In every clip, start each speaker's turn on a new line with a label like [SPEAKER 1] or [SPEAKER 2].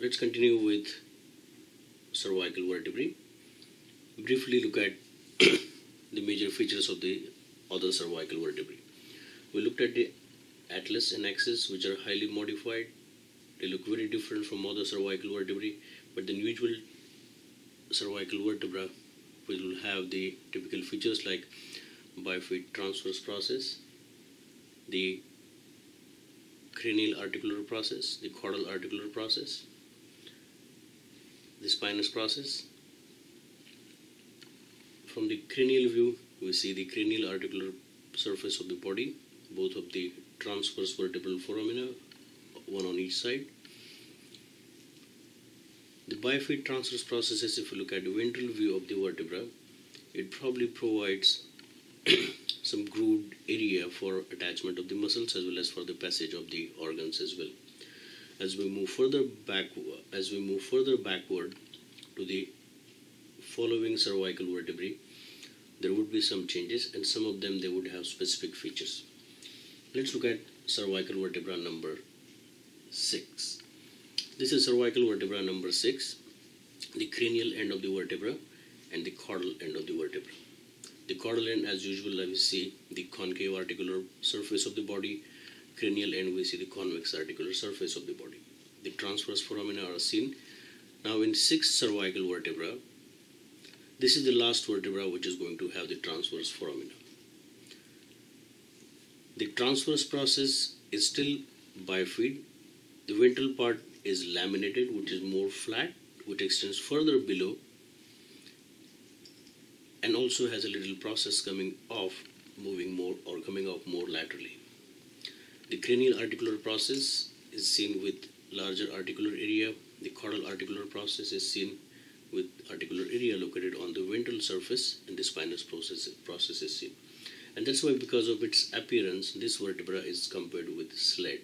[SPEAKER 1] let's continue with cervical vertebrae. Briefly look at the major features of the other cervical vertebrae. We looked at the atlas and axis, which are highly modified. They look very different from other cervical vertebrae, but the usual cervical vertebra will have the typical features like bifid transverse process, the cranial articular process, the caudal articular process, the spinous process. From the cranial view, we see the cranial articular surface of the body, both of the transverse vertebral foramina, one on each side. The bifid transverse processes, if you look at the ventral view of the vertebra, it probably provides some grooved area for attachment of the muscles as well as for the passage of the organs as well. As we move further back, as we move further backward to the following cervical vertebrae, there would be some changes and some of them they would have specific features. Let's look at cervical vertebra number 6. This is cervical vertebra number 6, the cranial end of the vertebra and the caudal end of the vertebra. The caudal end, as usual, we see the concave articular surface of the body. Cranial end, we see the convex articular surface of the body. The transverse foramina are seen. Now, in sixth cervical vertebra, this is the last vertebra which is going to have the transverse foramina. The transverse process is still bifid. The ventral part is laminated, which is more flat, which extends further below and also has a little process coming off, moving more or coming off more laterally. The cranial articular process is seen with larger articular area. The caudal articular process is seen with articular area located on the ventral surface and the spinous process, process is seen. And that's why because of its appearance, this vertebra is compared with sled.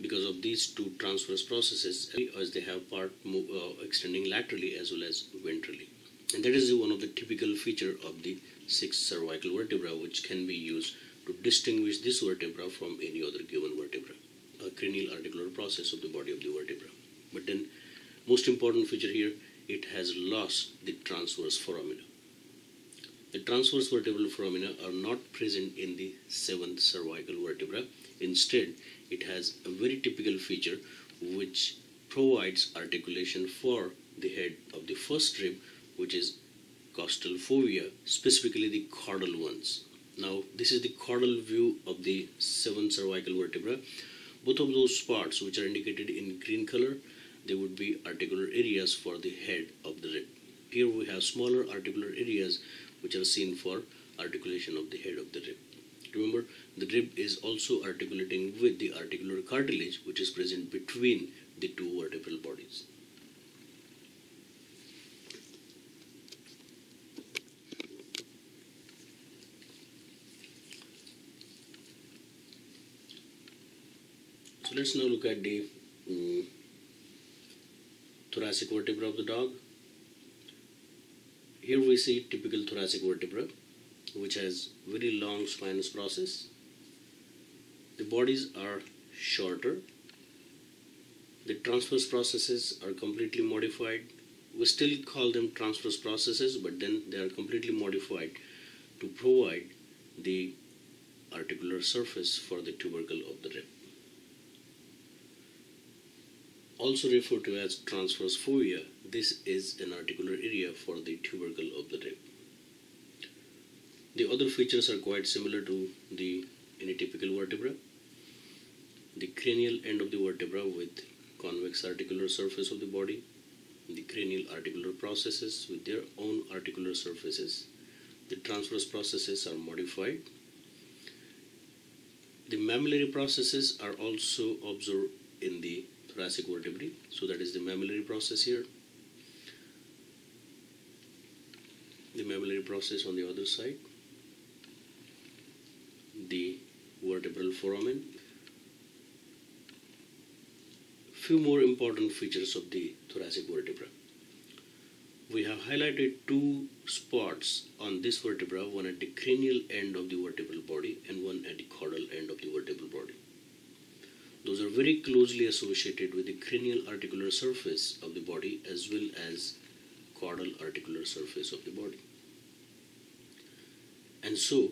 [SPEAKER 1] Because of these two transverse processes, as they have part move, uh, extending laterally as well as ventrally. And that is one of the typical feature of the sixth cervical vertebra which can be used to distinguish this vertebra from any other given vertebra, a cranial articular process of the body of the vertebra. But then most important feature here, it has lost the transverse foramina. The transverse vertebral foramina are not present in the seventh cervical vertebra. Instead, it has a very typical feature which provides articulation for the head of the first rib which is costal fovea, specifically the caudal ones. Now, this is the caudal view of the seven cervical vertebra. Both of those parts, which are indicated in green color, they would be articular areas for the head of the rib. Here we have smaller articular areas which are seen for articulation of the head of the rib. Remember, the rib is also articulating with the articular cartilage which is present between the two vertebral bodies. Let's now look at the um, thoracic vertebra of the dog. Here we see typical thoracic vertebra which has very long spinous process. The bodies are shorter. The transverse processes are completely modified. We still call them transverse processes, but then they are completely modified to provide the articular surface for the tubercle of the rib also referred to as transverse fovea, this is an articular area for the tubercle of the rib. The other features are quite similar to the any typical vertebra. The cranial end of the vertebra with convex articular surface of the body, the cranial articular processes with their own articular surfaces. The transverse processes are modified. The mammillary processes are also observed in the thoracic vertebrae. So that is the mammillary process here. The mammillary process on the other side. The vertebral foramen. Few more important features of the thoracic vertebra. We have highlighted two spots on this vertebra, one at the cranial end of the vertebral body and one at the caudal end of the vertebral body. Those are very closely associated with the cranial articular surface of the body as well as caudal articular surface of the body. And so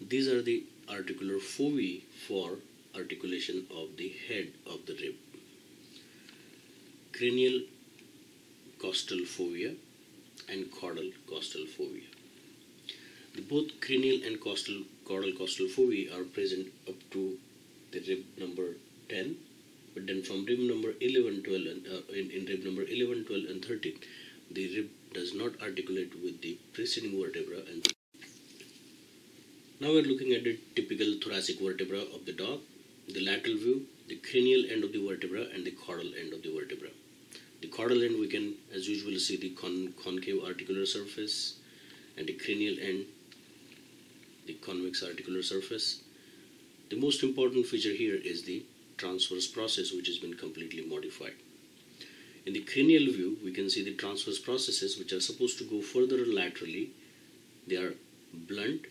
[SPEAKER 1] these are the articular foci for articulation of the head of the rib. Cranial costal fovea and caudal costal fovea. The both cranial and costal caudal costal foci are present up to the rib number 10 but then from rib number 11 12 and uh, in, in rib number 11 12 and 13 the rib does not articulate with the preceding vertebra and now we're looking at the typical thoracic vertebra of the dog the lateral view the cranial end of the vertebra and the caudal end of the vertebra. The caudal end we can as usual see the con- concave articular surface and the cranial end the convex articular surface. The most important feature here is the transverse process which has been completely modified. In the cranial view, we can see the transverse processes which are supposed to go further laterally. They are blunt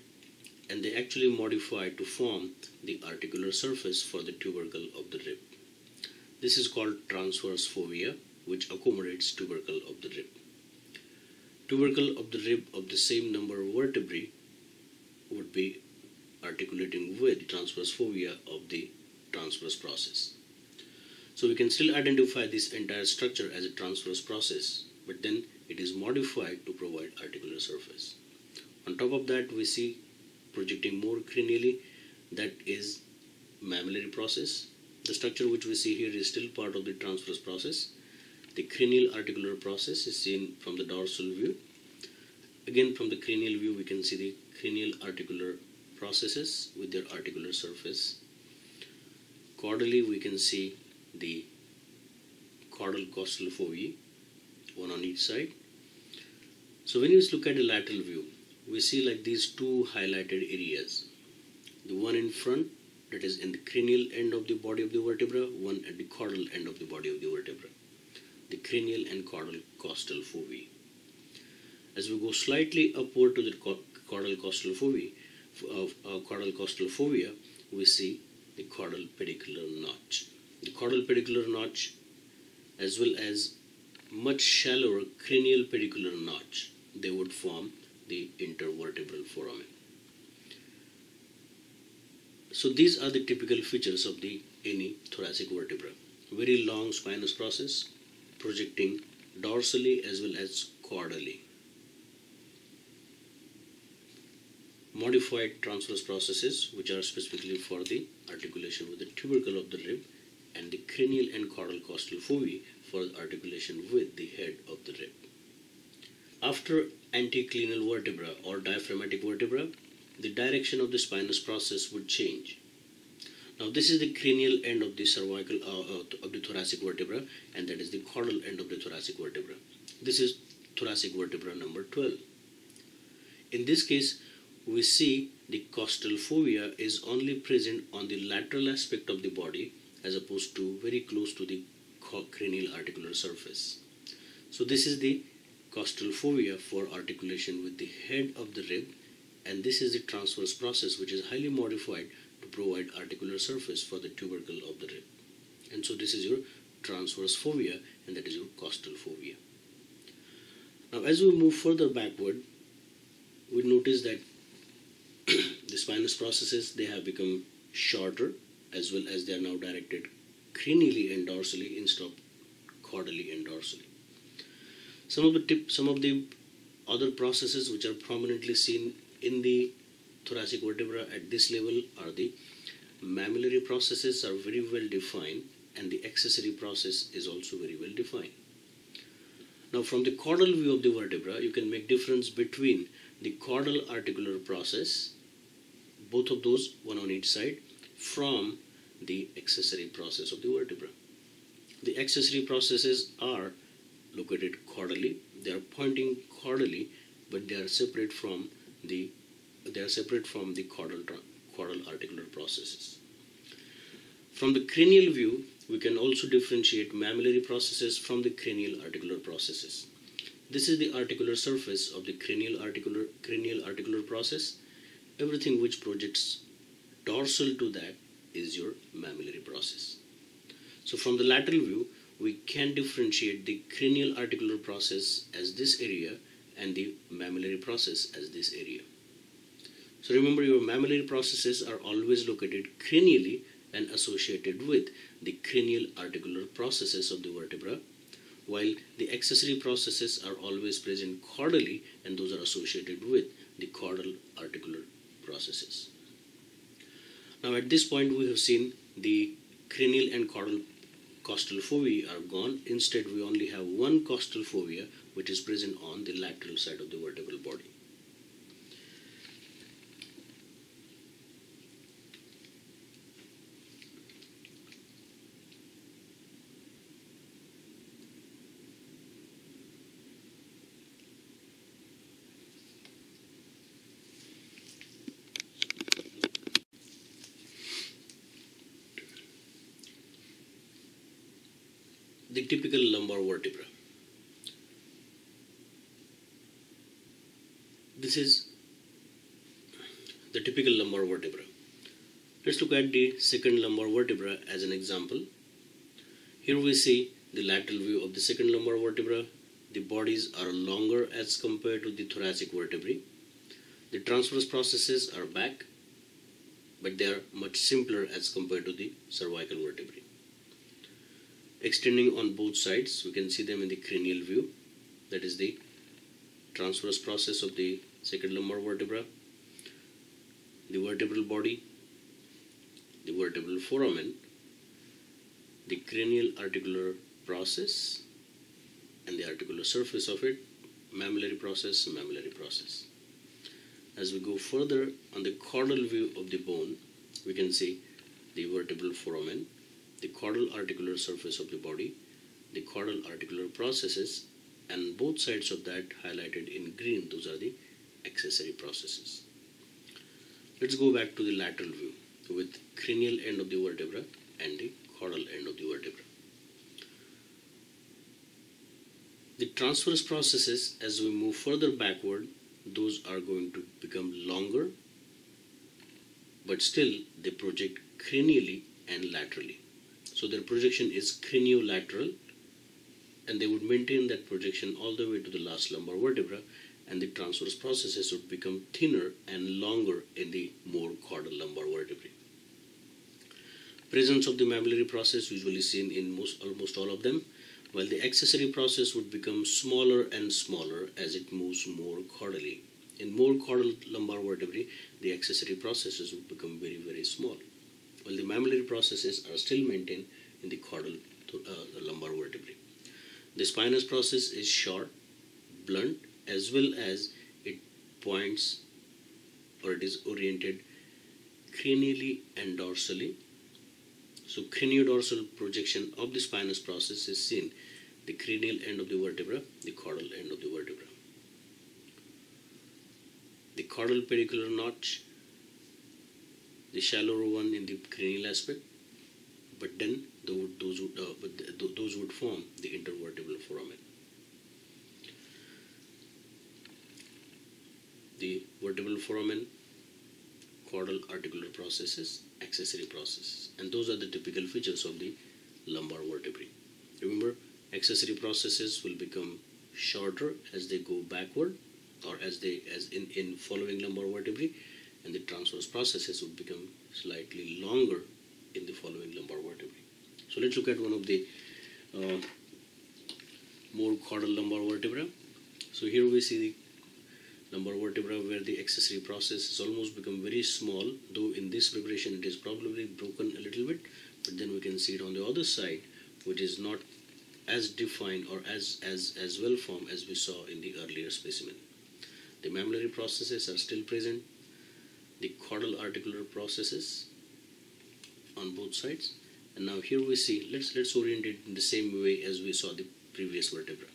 [SPEAKER 1] and they actually modify to form the articular surface for the tubercle of the rib. This is called transverse fovea which accommodates tubercle of the rib. Tubercle of the rib of the same number of vertebrae would be articulating with transverse fovea of the transverse process. So we can still identify this entire structure as a transverse process, but then it is modified to provide articular surface. On top of that, we see projecting more cranially, that is mammillary process. The structure which we see here is still part of the transverse process. The cranial articular process is seen from the dorsal view. Again, from the cranial view, we can see the cranial articular processes with their articular surface. Caudally, we can see the caudal costal foci, one on each side. So when you look at the lateral view, we see like these two highlighted areas. The one in front, that is in the cranial end of the body of the vertebra, one at the caudal end of the body of the vertebra. The cranial and caudal costal foci. As we go slightly upward to the caudal costal foci, of uh, caudal costal fovea, we see the caudal pedicular notch. The caudal pedicular notch, as well as much shallower cranial pedicular notch, they would form the intervertebral foramen. So these are the typical features of the any thoracic vertebra. Very long spinous process, projecting dorsally as well as caudally. Modified transverse processes which are specifically for the articulation with the tubercle of the rib and the cranial and caudal costal foci for articulation with the head of the rib. After anticlinal vertebra or diaphragmatic vertebra, the direction of the spinous process would change. Now this is the cranial end of the cervical uh, uh, of the thoracic vertebra and that is the caudal end of the thoracic vertebra. This is thoracic vertebra number 12. In this case, we see the costal fovea is only present on the lateral aspect of the body as opposed to very close to the cranial articular surface. So this is the costal fovea for articulation with the head of the rib and this is the transverse process which is highly modified to provide articular surface for the tubercle of the rib. And so this is your transverse fovea and that is your costal fovea. Now as we move further backward, we notice that the spinous processes they have become shorter as well as they are now directed cranially and dorsally instead of caudally and dorsally. Some of the tip, some of the other processes which are prominently seen in the thoracic vertebra at this level are the mammillary processes are very well defined and the accessory process is also very well defined. Now from the caudal view of the vertebra you can make difference between the caudal articular process both of those, one on each side, from the accessory process of the vertebra. The accessory processes are located caudally. They are pointing caudally, but they are separate from the they are separate from the caudal caudal articular processes. From the cranial view, we can also differentiate mammillary processes from the cranial articular processes. This is the articular surface of the cranial articular cranial articular process everything which projects dorsal to that is your mammillary process. So from the lateral view, we can differentiate the cranial articular process as this area and the mammillary process as this area. So remember your mammillary processes are always located cranially and associated with the cranial articular processes of the vertebra while the accessory processes are always present caudally and those are associated with the caudal articular processes. Now at this point we have seen the cranial and caudal costal fovea are gone. Instead we only have one costal fovea which is present on the lateral side of the vertebral body. The typical lumbar vertebra. This is the typical lumbar vertebra. Let's look at the second lumbar vertebra as an example. Here we see the lateral view of the second lumbar vertebra. The bodies are longer as compared to the thoracic vertebrae. The transverse processes are back, but they are much simpler as compared to the cervical vertebrae extending on both sides. We can see them in the cranial view. That is the transverse process of the second lumbar vertebra, the vertebral body, the vertebral foramen, the cranial articular process, and the articular surface of it, mammillary process, mammillary process. As we go further on the caudal view of the bone, we can see the vertebral foramen, the caudal articular surface of the body, the caudal articular processes, and both sides of that highlighted in green, those are the accessory processes. Let's go back to the lateral view with cranial end of the vertebra and the caudal end of the vertebra. The transverse processes, as we move further backward, those are going to become longer, but still they project cranially and laterally. So their projection is craniolateral and they would maintain that projection all the way to the last lumbar vertebra and the transverse processes would become thinner and longer in the more caudal lumbar vertebrae. Presence of the mammillary process usually seen in most, almost all of them, while the accessory process would become smaller and smaller as it moves more caudally. In more caudal lumbar vertebrae, the accessory processes would become very, very small while the mammillary processes are still maintained in the caudal uh, lumbar vertebrae. The spinous process is short, blunt, as well as it points or it is oriented cranially and dorsally. So craniodorsal projection of the spinous process is seen the cranial end of the vertebra, the caudal end of the vertebra. The caudal pedicular notch the shallower one in the cranial aspect, but then those would, uh, those would form the intervertebral foramen. The vertebral foramen, caudal articular processes, accessory processes, and those are the typical features of the lumbar vertebrae. Remember, accessory processes will become shorter as they go backward or as they as in, in following lumbar vertebrae and the transverse processes would become slightly longer in the following lumbar vertebrae. So let's look at one of the uh, more caudal lumbar vertebra. So here we see the lumbar vertebra where the accessory process has almost become very small, though in this preparation it is probably broken a little bit, but then we can see it on the other side, which is not as defined or as, as, as well formed as we saw in the earlier specimen. The mammillary processes are still present, the caudal articular processes on both sides. And now here we see, let's, let's orient it in the same way as we saw the previous vertebra.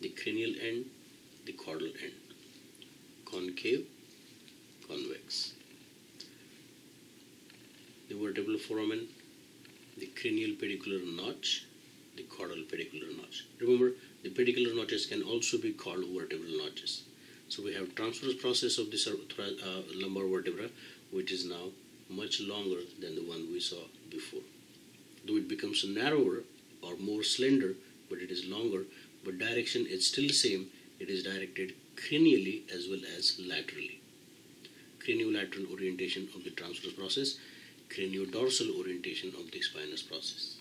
[SPEAKER 1] The cranial end, the caudal end. Concave, convex. The vertebral foramen, the cranial pedicular notch, the caudal pedicular notch. Remember, the pedicular notches can also be called vertebral notches. So we have transverse process of the uh, lumbar vertebra, which is now much longer than the one we saw before. though it becomes narrower or more slender, but it is longer, but direction is still same. It is directed cranially as well as laterally. Craniolateral orientation of the transverse process, craniodorsal orientation of the spinous process.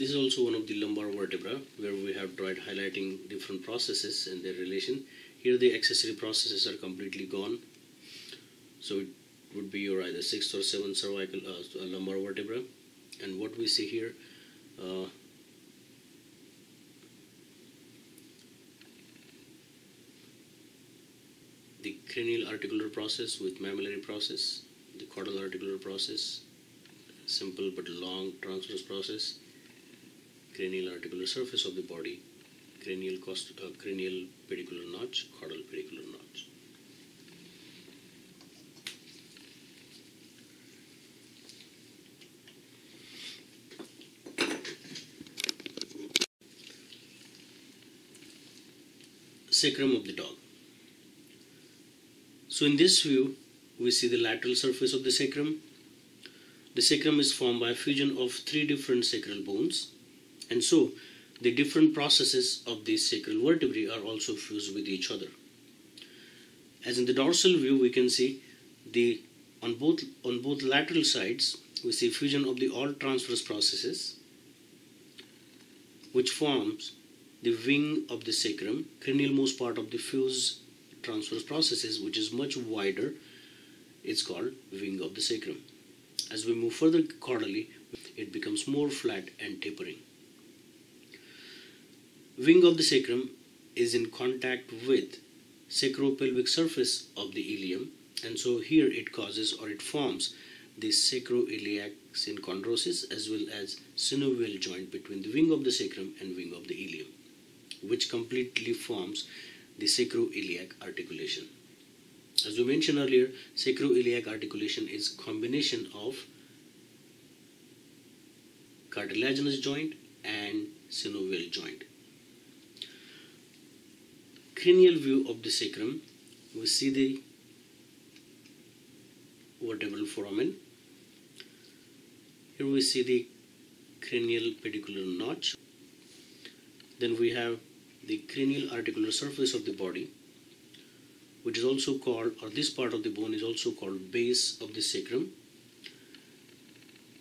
[SPEAKER 1] This is also one of the lumbar vertebra where we have tried highlighting different processes and their relation. Here the accessory processes are completely gone. So it would be your either sixth or seventh cervical uh, lumbar vertebra. And what we see here, uh, the cranial articular process with mammillary process, the caudal articular process, simple but long transverse process, cranial articular surface of the body, cranial, cost, uh, cranial pedicular notch, caudal pedicular notch. Sacrum of the dog. So in this view, we see the lateral surface of the sacrum. The sacrum is formed by fusion of three different sacral bones and so the different processes of these sacral vertebrae are also fused with each other. As in the dorsal view, we can see the on both on both lateral sides we see fusion of the all transverse processes, which forms the wing of the sacrum, cranial most part of the fused transverse processes, which is much wider. It's called wing of the sacrum. As we move further caudally, it becomes more flat and tapering wing of the sacrum is in contact with sacropelvic surface of the ilium and so here it causes or it forms the sacroiliac synchondrosis as well as synovial joint between the wing of the sacrum and wing of the ilium which completely forms the sacroiliac articulation. As we mentioned earlier sacroiliac articulation is combination of cartilaginous joint and synovial joint cranial view of the sacrum, we see the vertebral foramen. Here we see the cranial pedicular notch. Then we have the cranial articular surface of the body, which is also called, or this part of the bone is also called base of the sacrum.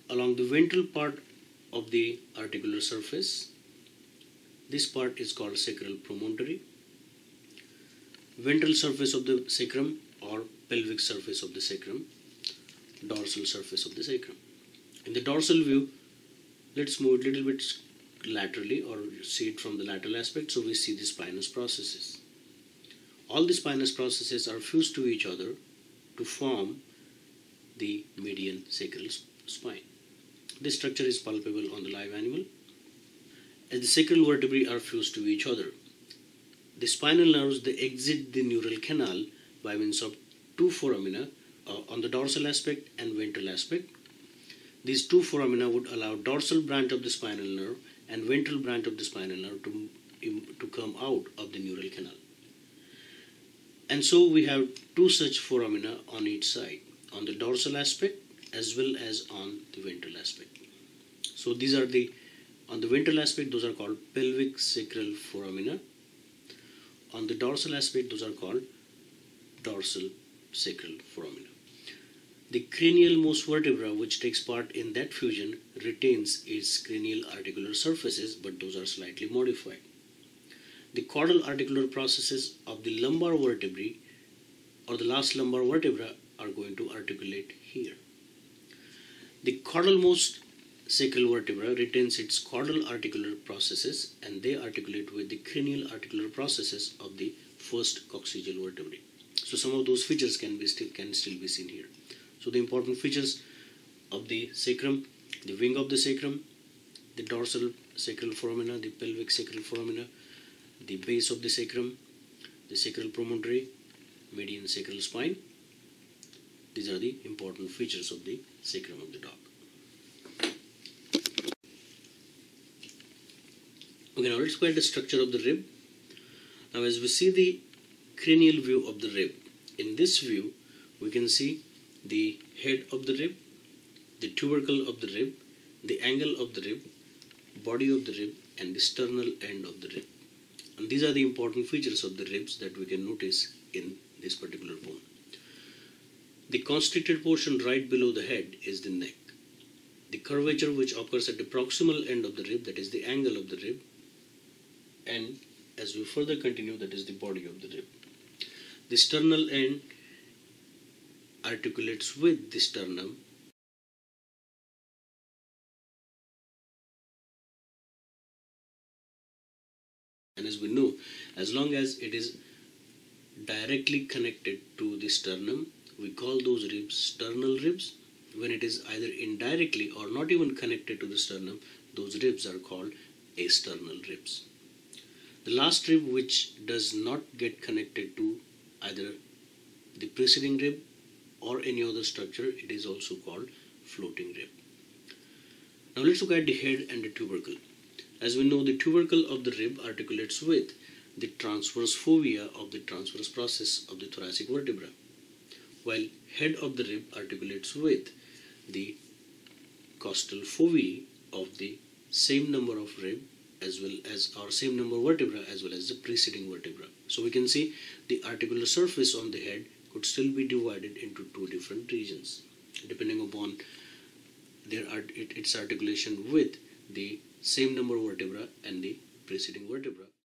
[SPEAKER 1] Along the ventral part of the articular surface, this part is called sacral promontory ventral surface of the sacrum or pelvic surface of the sacrum, dorsal surface of the sacrum. In the dorsal view, let's move a little bit laterally or see it from the lateral aspect so we see the spinous processes. All the spinous processes are fused to each other to form the median sacral spine. This structure is palpable on the live animal. As the sacral vertebrae are fused to each other, the spinal nerves they exit the neural canal by means of two foramina uh, on the dorsal aspect and ventral aspect. These two foramina would allow dorsal branch of the spinal nerve and ventral branch of the spinal nerve to, to come out of the neural canal. And so we have two such foramina on each side, on the dorsal aspect as well as on the ventral aspect. So these are the, on the ventral aspect, those are called pelvic sacral foramina on the dorsal aspect, those are called dorsal sacral foramina. The cranial most vertebra, which takes part in that fusion, retains its cranial articular surfaces, but those are slightly modified. The caudal articular processes of the lumbar vertebrae or the last lumbar vertebra are going to articulate here. The caudal most sacral vertebra retains its caudal articular processes and they articulate with the cranial articular processes of the first coccygeal vertebrae. So some of those features can be still can still be seen here. So the important features of the sacrum, the wing of the sacrum, the dorsal sacral foramina, the pelvic sacral foramina, the base of the sacrum, the sacral promontory, median sacral spine. These are the important features of the sacrum of the dog. Okay, now let's go the structure of the rib. Now as we see the cranial view of the rib. In this view, we can see the head of the rib, the tubercle of the rib, the angle of the rib, body of the rib, and the sternal end of the rib. And these are the important features of the ribs that we can notice in this particular bone. The constricted portion right below the head is the neck. The curvature which occurs at the proximal end of the rib, that is the angle of the rib, and as we further continue, that is the body of the rib. The sternal end articulates with the sternum. And as we know as long as it is directly connected to the sternum we call those ribs sternal ribs. When it is either indirectly or not even connected to the sternum those ribs are called asternal ribs the last rib which does not get connected to either the preceding rib or any other structure, it is also called floating rib. Now let's look at the head and the tubercle. As we know, the tubercle of the rib articulates with the transverse fovea of the transverse process of the thoracic vertebra, while head of the rib articulates with the costal foveae of the same number of rib as well as our same number vertebra as well as the preceding vertebra. So we can see the articular surface on the head could still be divided into two different regions depending upon their art, its articulation with the same number vertebra and the preceding vertebra.